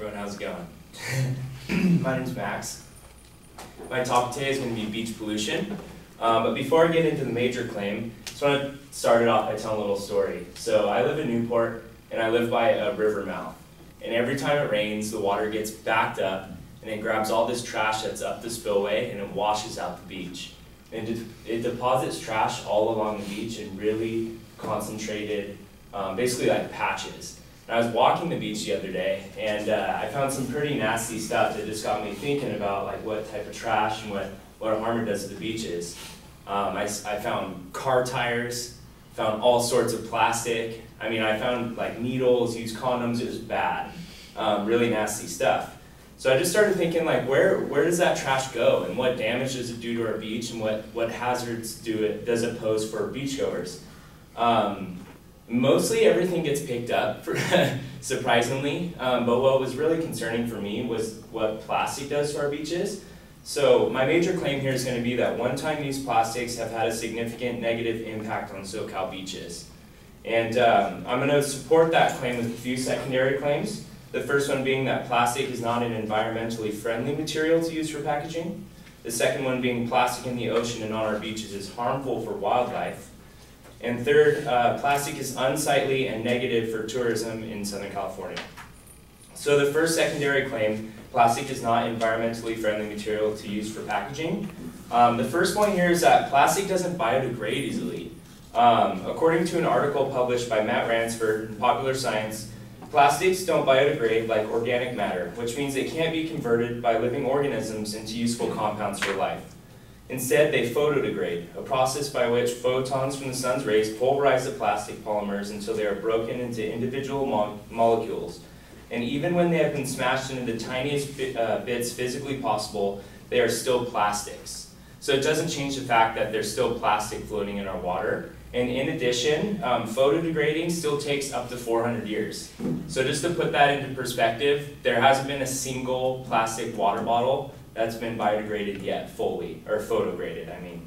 everyone, how's it going? My name's Max. My topic today is going to be beach pollution. Um, but before I get into the major claim, I just want to start it off by telling a little story. So I live in Newport, and I live by a river mouth. And every time it rains, the water gets backed up, and it grabs all this trash that's up the spillway, and it washes out the beach. And it, it deposits trash all along the beach in really concentrated, um, basically like patches. I was walking the beach the other day, and uh, I found some pretty nasty stuff that just got me thinking about like what type of trash and what, what harm it does to the beaches. Um, I, I found car tires, found all sorts of plastic. I mean, I found like needles, used condoms, it was bad. Um, really nasty stuff. So I just started thinking like, where, where does that trash go and what damage does it do to our beach and what, what hazards do it, does it pose for beachgoers? Um, Mostly everything gets picked up, surprisingly, um, but what was really concerning for me was what plastic does to our beaches. So my major claim here is going to be that one-time use plastics have had a significant negative impact on SoCal beaches. And um, I'm going to support that claim with a few secondary claims. The first one being that plastic is not an environmentally friendly material to use for packaging. The second one being plastic in the ocean and on our beaches is harmful for wildlife. And third, uh, plastic is unsightly and negative for tourism in Southern California. So the first secondary claim, plastic is not environmentally friendly material to use for packaging. Um, the first point here is that plastic doesn't biodegrade easily. Um, according to an article published by Matt Ransford in Popular Science, plastics don't biodegrade like organic matter, which means they can't be converted by living organisms into useful compounds for life. Instead, they photodegrade, a process by which photons from the sun's rays pulverize the plastic polymers until they are broken into individual mo molecules. And even when they have been smashed into the tiniest uh, bits physically possible, they are still plastics. So it doesn't change the fact that there's still plastic floating in our water. And in addition, um, photodegrading still takes up to 400 years. So just to put that into perspective, there hasn't been a single plastic water bottle that's been biodegraded yet fully, or photograded, I mean.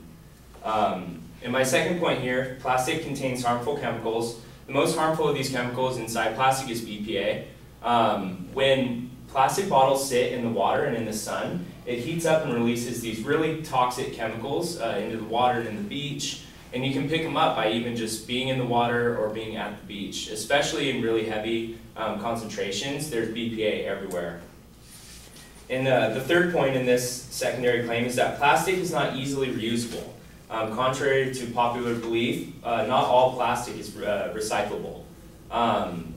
Um, and my second point here, plastic contains harmful chemicals. The most harmful of these chemicals inside plastic is BPA. Um, when plastic bottles sit in the water and in the sun, it heats up and releases these really toxic chemicals uh, into the water and in the beach. And you can pick them up by even just being in the water or being at the beach. Especially in really heavy um, concentrations, there's BPA everywhere. And uh, the third point in this secondary claim is that plastic is not easily reusable. Um, contrary to popular belief, uh, not all plastic is uh, recyclable. Um,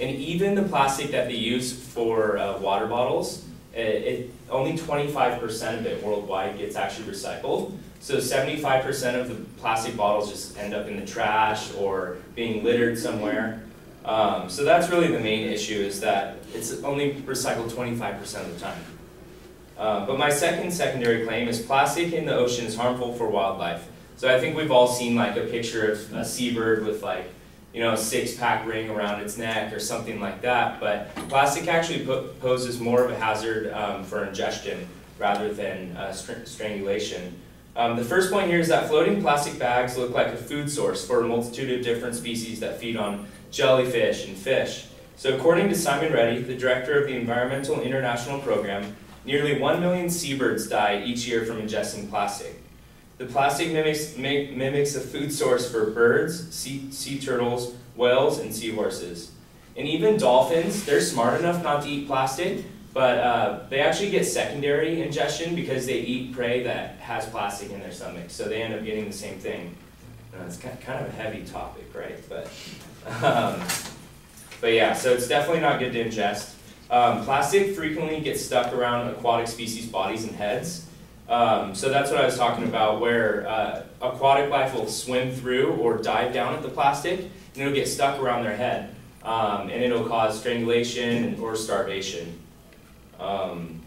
and even the plastic that they use for uh, water bottles, it, it only 25% of it worldwide gets actually recycled. So 75% of the plastic bottles just end up in the trash or being littered somewhere. Um, so that's really the main issue is that it's only recycled 25% of the time. Uh, but my second secondary claim is plastic in the ocean is harmful for wildlife. So I think we've all seen like a picture of a seabird with like, you know, a six-pack ring around its neck or something like that. But plastic actually poses more of a hazard um, for ingestion rather than uh, str strangulation. Um, the first point here is that floating plastic bags look like a food source for a multitude of different species that feed on jellyfish and fish. So according to Simon Reddy, the director of the Environmental International Program, Nearly 1 million seabirds die each year from ingesting plastic. The plastic mimics, mimics a food source for birds, sea, sea turtles, whales, and seahorses. And even dolphins, they're smart enough not to eat plastic, but uh, they actually get secondary ingestion because they eat prey that has plastic in their stomach. So they end up getting the same thing. Uh, it's kind of a heavy topic, right? But, um, but yeah, so it's definitely not good to ingest. Um, plastic frequently gets stuck around aquatic species' bodies and heads. Um, so that's what I was talking about, where uh, aquatic life will swim through or dive down at the plastic, and it'll get stuck around their head, um, and it'll cause strangulation or starvation. Um,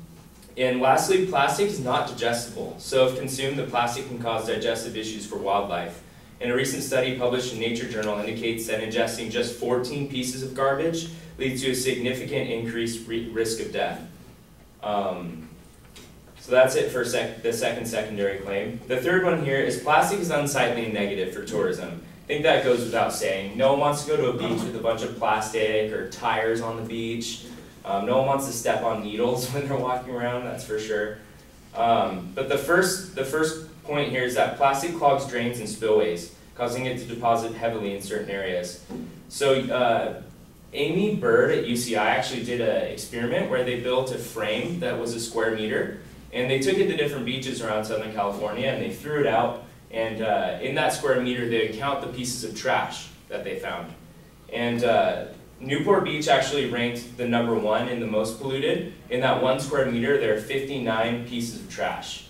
and lastly, plastic is not digestible. So if consumed, the plastic can cause digestive issues for wildlife. And a recent study published in Nature Journal indicates that ingesting just 14 pieces of garbage leads to a significant increased risk of death. Um, so that's it for sec the second secondary claim. The third one here is plastic is unsightly and negative for tourism. I think that goes without saying. No one wants to go to a beach with a bunch of plastic or tires on the beach. Um, no one wants to step on needles when they're walking around, that's for sure. Um, but the first, the first point here is that plastic clogs drains and spillways, causing it to deposit heavily in certain areas. So uh, Amy Bird at UCI actually did an experiment where they built a frame that was a square meter, and they took it to different beaches around Southern California, and they threw it out, and uh, in that square meter, they would count the pieces of trash that they found. And uh, Newport Beach actually ranked the number one in the most polluted. In that one square meter, there are 59 pieces of trash.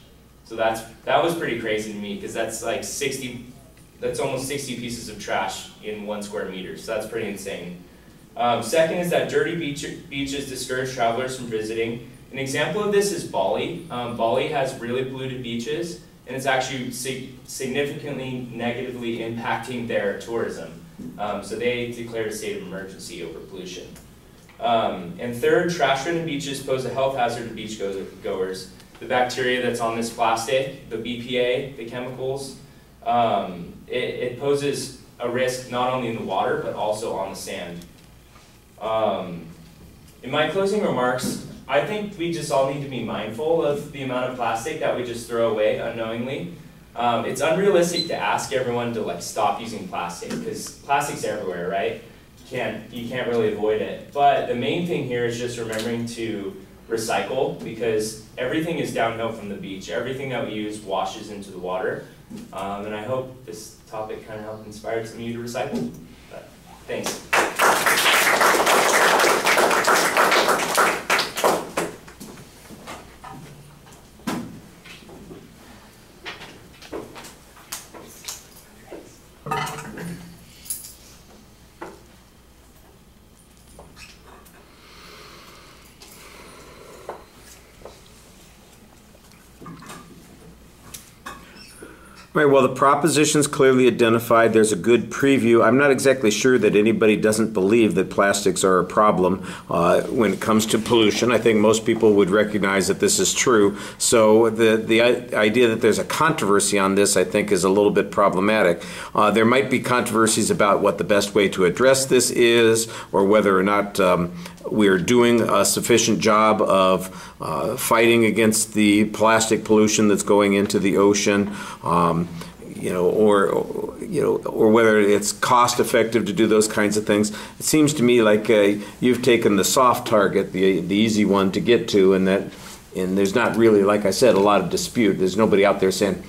So that's that was pretty crazy to me because that's like 60, that's almost 60 pieces of trash in one square meter. So that's pretty insane. Um, second is that dirty beach, beaches discourage travelers from visiting. An example of this is Bali. Um, Bali has really polluted beaches, and it's actually sig significantly negatively impacting their tourism. Um, so they declared a state of emergency over pollution. Um, and third, trash-ridden beaches pose a health hazard to beach goers. The bacteria that's on this plastic, the BPA, the chemicals, um, it, it, poses a risk not only in the water, but also on the sand. Um, in my closing remarks, I think we just all need to be mindful of the amount of plastic that we just throw away unknowingly. Um, it's unrealistic to ask everyone to like stop using plastic because plastic's everywhere, right? You can't you can't really avoid it. But the main thing here is just remembering to recycle because everything is downhill from the beach. Everything that we use washes into the water. Um, and I hope this topic kind of helped inspire some of you to recycle. But thanks. Right, well, the proposition's clearly identified. There's a good preview. I'm not exactly sure that anybody doesn't believe that plastics are a problem uh, when it comes to pollution. I think most people would recognize that this is true. So the, the idea that there's a controversy on this, I think, is a little bit problematic. Uh, there might be controversies about what the best way to address this is, or whether or not um, we're doing a sufficient job of uh, fighting against the plastic pollution that's going into the ocean. Um, you know, or, you know, or whether it's cost effective to do those kinds of things. It seems to me like uh, you've taken the soft target, the the easy one to get to, and that, and there's not really, like I said, a lot of dispute. There's nobody out there saying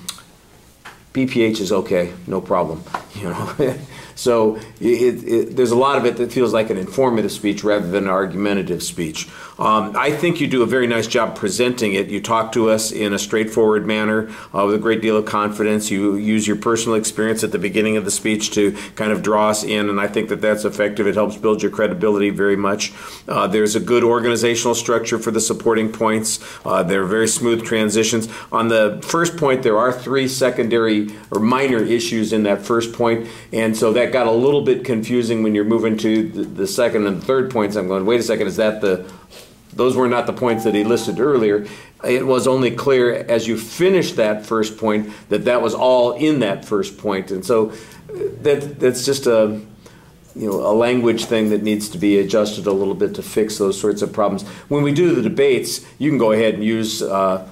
BPH is okay, no problem. You know, So it, it, there's a lot of it that feels like an informative speech rather than an argumentative speech. Um, I think you do a very nice job presenting it. You talk to us in a straightforward manner uh, with a great deal of confidence. You use your personal experience at the beginning of the speech to kind of draw us in, and I think that that's effective. It helps build your credibility very much. Uh, there's a good organizational structure for the supporting points. Uh, there are very smooth transitions. On the first point, there are three secondary or minor issues in that first point, and so that got a little bit confusing when you're moving to the, the second and third points. I'm going, wait a second, is that the, those were not the points that he listed earlier. It was only clear as you finished that first point that that was all in that first point. And so uh, that, that's just a, you know, a language thing that needs to be adjusted a little bit to fix those sorts of problems. When we do the debates, you can go ahead and use uh,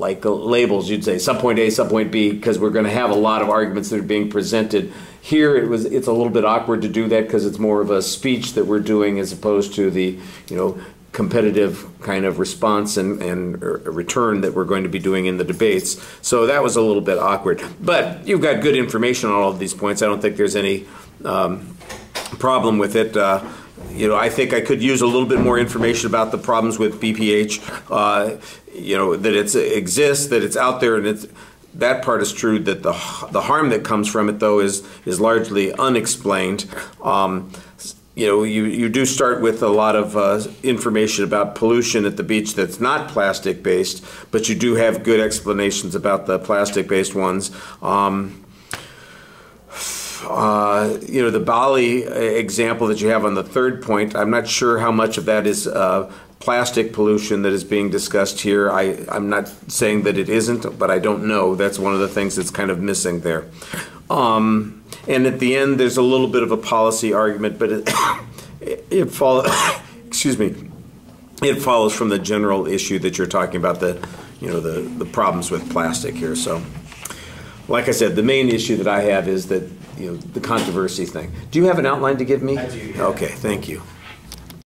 like uh, labels. You'd say subpoint A, subpoint B, because we're going to have a lot of arguments that are being presented here it was it's a little bit awkward to do that because it's more of a speech that we're doing as opposed to the you know competitive kind of response and, and return that we're going to be doing in the debates. So that was a little bit awkward. But you've got good information on all of these points. I don't think there's any um, problem with it. Uh, you know, I think I could use a little bit more information about the problems with BPH. Uh, you know, that it exists, that it's out there, and it's that part is true. That the the harm that comes from it, though, is is largely unexplained. Um, you know, you, you do start with a lot of uh, information about pollution at the beach that's not plastic based, but you do have good explanations about the plastic based ones. Um, uh, you know, the Bali example that you have on the third point, I'm not sure how much of that is uh, plastic pollution that is being discussed here. I, I'm not saying that it isn't, but I don't know. That's one of the things that's kind of missing there. Um, and at the end, there's a little bit of a policy argument, but it, it follows. excuse me, it follows from the general issue that you're talking about, the, you know, the, the problems with plastic here, so. Like I said, the main issue that I have is that, you know, the controversy thing. Do you have an outline to give me? I do, yeah. Okay, thank you.